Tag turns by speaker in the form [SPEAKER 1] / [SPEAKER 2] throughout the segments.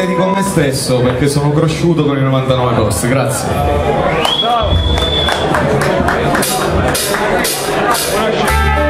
[SPEAKER 1] Dedico a me stesso perché sono cresciuto con i 99 post, grazie. Due,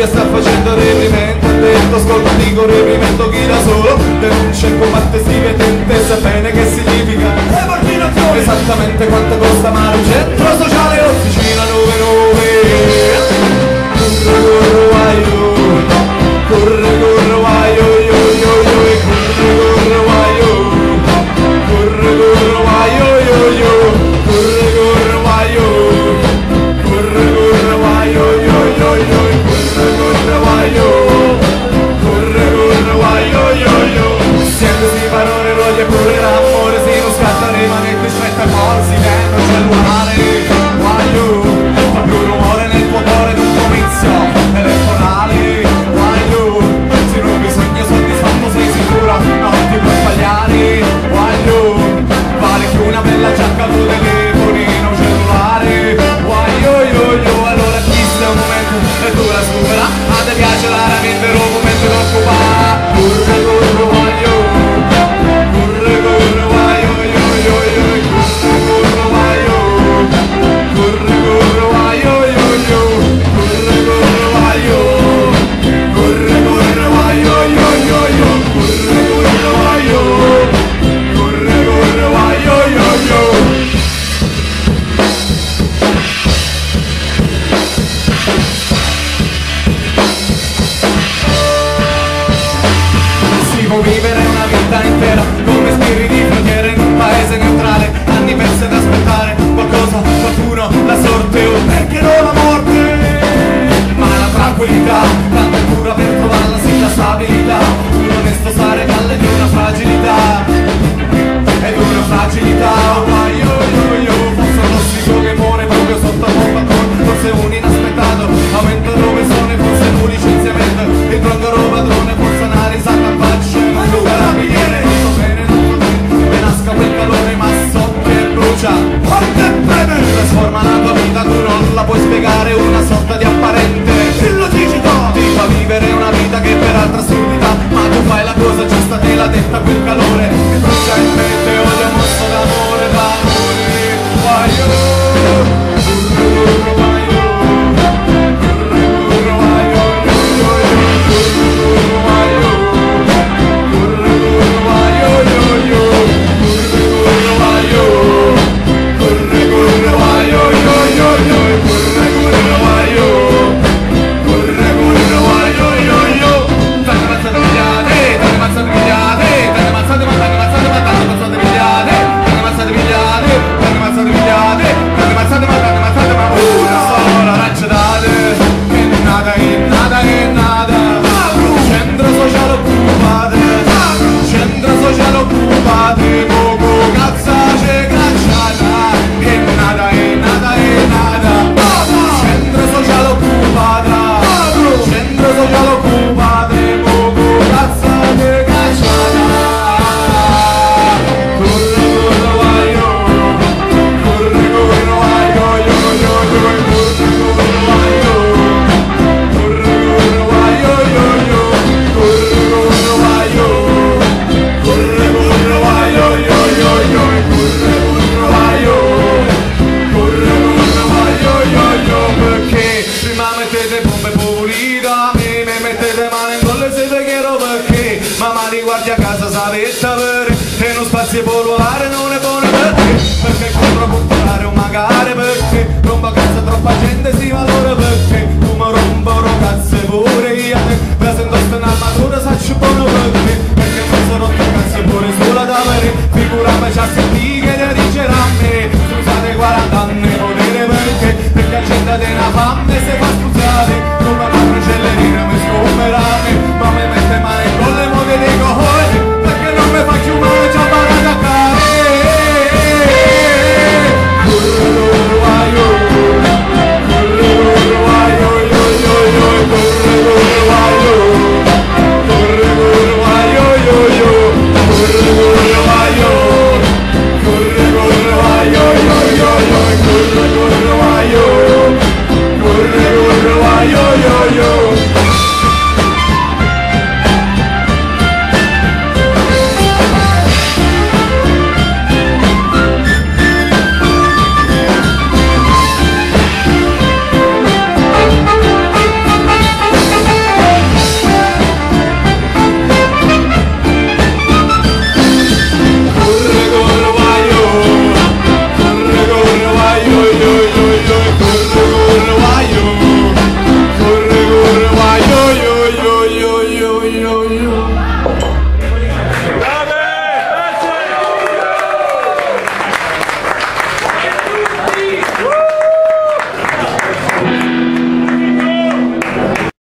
[SPEAKER 1] La gabbia sta facendo reprimento detto ascolta dico reprimento chi da solo? Denuncia in combatte stive tente Sa bene che significa. Esattamente quanto costa ma un centro sociale Officina Siendosi parole, voglia pure l'amore, si non scatta rimanendo stretta così dentro il cellulare. Vai, oh. Fa più rumore nel tuo cuore di un comizio elettorale. Vai, oh. Se non bisogna soddisfatto sei sicuro, non ti puoi sbagliare. Vai, oh. Vale più una bella giacca tu telefonino cellulare. Vai, oh, yo, yo. Allora questo è un momento e tu la supera. A te piace la mente, vita intera come spiriti di frontiera in un paese neutrale Anni persi ad aspettare qualcosa, qualcuno, la sorte o perché no la morte? Ma la tranquillità, tanto è pura per trovarla sì la stabilità Un onesto stare valle di una fragilità. Ed una fragilità, oh, vai, yo, yo, yo Forse un tossico che muore proprio sotto il balcone Forse un inaspettato aumento dove sono e forse un licenziamento mettete bombe pulite a me, mi mettete male in golle se te chiedo perché. Mamma li guardi a casa sapete avere e non spazio volare non è buono perché perché compro comprare un magari perché. Rompo